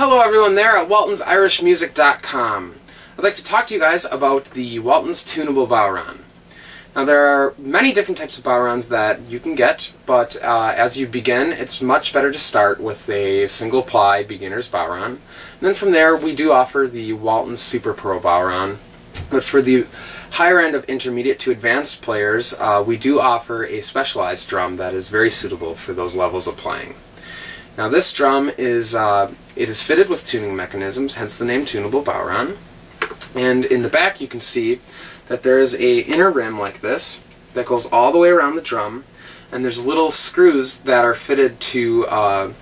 Hello everyone there at waltonsirishmusic.com. I'd like to talk to you guys about the Waltons Tunable Bodhran. Now there are many different types of Bodhrans that you can get, but uh, as you begin, it's much better to start with a single ply beginner's Bodhran. And then from there, we do offer the Waltons Super Pro Bodhran. But for the higher end of intermediate to advanced players, uh, we do offer a specialized drum that is very suitable for those levels of playing. Now this drum is uh, it is fitted with tuning mechanisms, hence the name Tunable Bodhran. And in the back you can see that there is a inner rim like this that goes all the way around the drum, and there's little screws that are fitted to uh,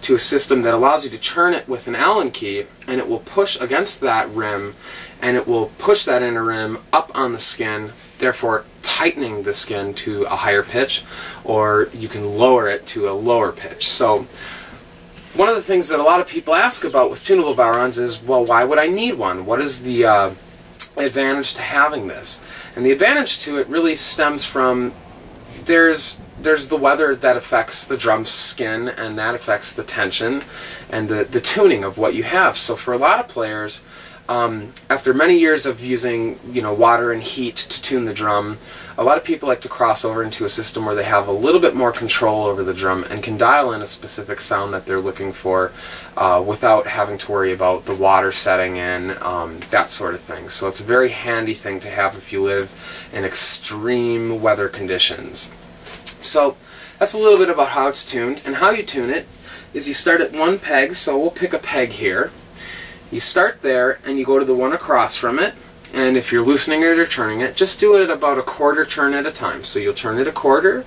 to a system that allows you to turn it with an Allen key, and it will push against that rim, and it will push that inner rim up on the skin, therefore tightening the skin to a higher pitch, or you can lower it to a lower pitch. So one of the things that a lot of people ask about with tunable Bodhrans is, well, why would I need one? What is the uh, advantage to having this? And the advantage to it really stems from there's there's the weather that affects the drum's skin and that affects the tension and the, the tuning of what you have. So for a lot of players, um, after many years of using you know water and heat to tune the drum, a lot of people like to cross over into a system where they have a little bit more control over the drum and can dial in a specific sound that they're looking for uh, without having to worry about the water setting in, um, that sort of thing. So it's a very handy thing to have if you live in extreme weather conditions. So that's a little bit about how it's tuned and how you tune it is you start at one peg, so we'll pick a peg here you start there and you go to the one across from it and if you're loosening it or turning it, just do it about a quarter turn at a time. So you'll turn it a quarter,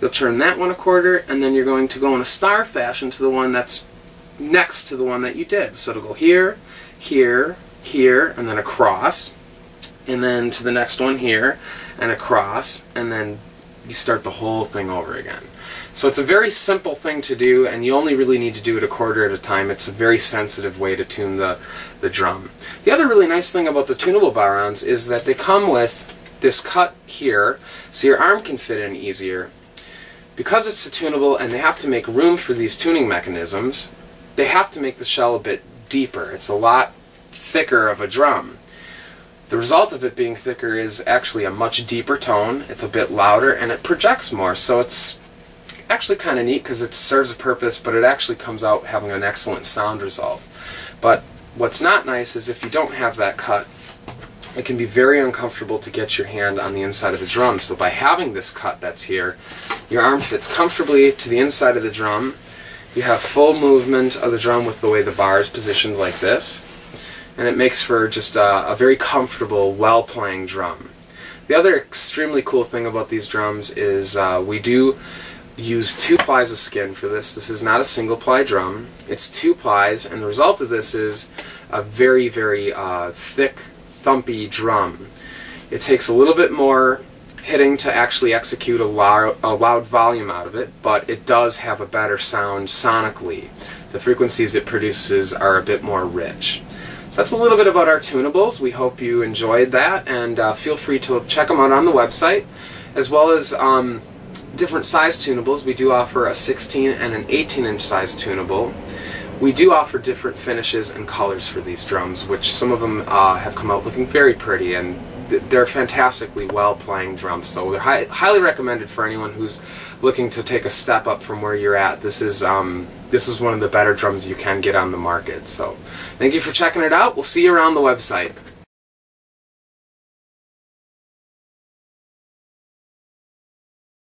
you'll turn that one a quarter, and then you're going to go in a star fashion to the one that's next to the one that you did. So it'll go here, here, here, and then across, and then to the next one here, and across, and then you start the whole thing over again. So it's a very simple thing to do, and you only really need to do it a quarter at a time. It's a very sensitive way to tune the, the drum. The other really nice thing about the tunable Bodhrans is that they come with this cut here, so your arm can fit in easier. Because it's a tunable and they have to make room for these tuning mechanisms, they have to make the shell a bit deeper. It's a lot thicker of a drum. The result of it being thicker is actually a much deeper tone, it's a bit louder, and it projects more, so it's actually kind of neat because it serves a purpose, but it actually comes out having an excellent sound result. But what's not nice is if you don't have that cut, it can be very uncomfortable to get your hand on the inside of the drum. So by having this cut that's here, your arm fits comfortably to the inside of the drum. You have full movement of the drum with the way the bar is positioned like this. And it makes for just a, a very comfortable, well-playing drum. The other extremely cool thing about these drums is uh, we do use two plies of skin for this. This is not a single ply drum. It's two plies, and the result of this is a very, very uh, thick, thumpy drum. It takes a little bit more hitting to actually execute a a loud volume out of it, but it does have a better sound sonically. The frequencies it produces are a bit more rich. So that's a little bit about our tunables. We hope you enjoyed that, and uh, feel free to check them out on the website, as well as um, different size tunables. We do offer a 16 and an 18 inch size tunable. We do offer different finishes and colors for these drums, which some of them uh, have come out looking very pretty and they're fantastically well playing drums. So they're hi highly recommended for anyone who's looking to take a step up from where you're at. This is um, this is one of the better drums you can get on the market. So thank you for checking it out. We'll see you around the website.